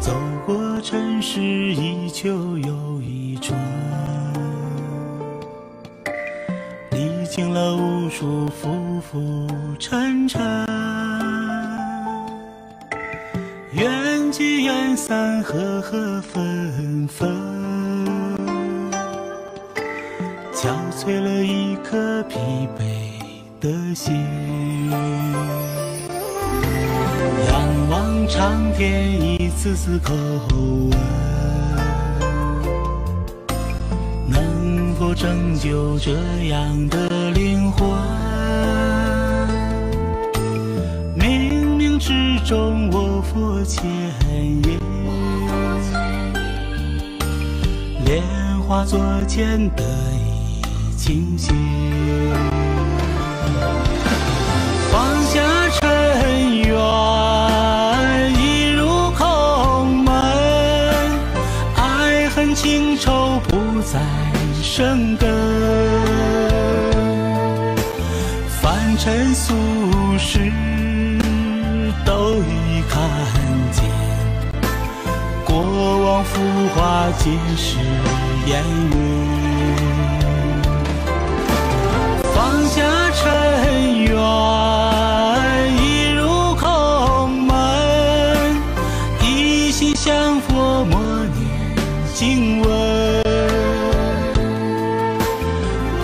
走过尘世一秋又一春，历经了无数浮浮沉沉，缘聚缘散，合合分分，憔悴了一颗疲惫的心。仰望长天，一丝丝口吻，能否拯救这样的灵魂？冥冥之中，我佛牵引，莲花座前得以清醒。情仇不再生根。凡尘俗世都已看见，过往浮华皆是烟云。放下尘缘，一入空门，一心向佛默念经文。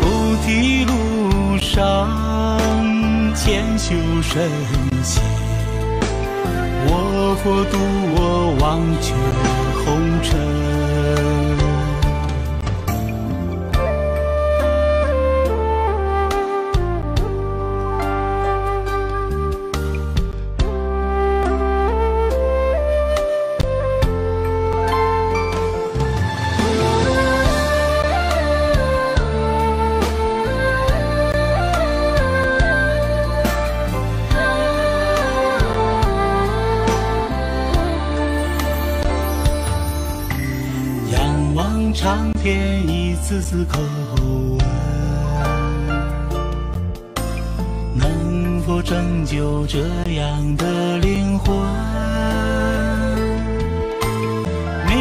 菩提路上千修身心，我佛渡我忘却长天，一次次口吻，能否拯救这样的灵魂？冥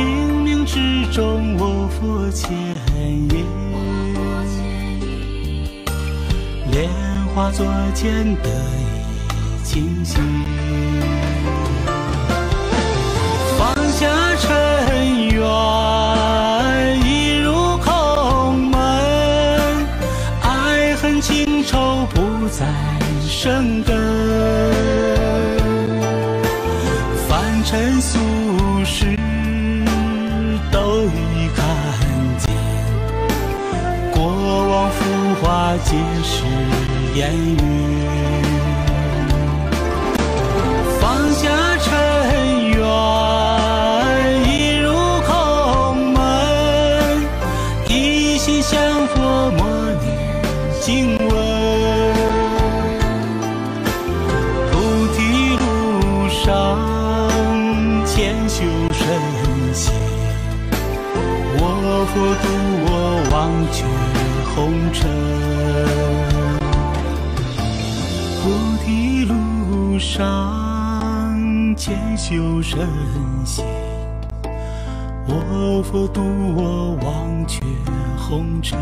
冥之中，我佛牵引，莲花座前得以清醒。情愁不再生根。凡尘俗世都已看见，过往浮华皆是烟云。佛渡我忘却红尘。菩提路上渐修身心，我佛渡我忘却红尘。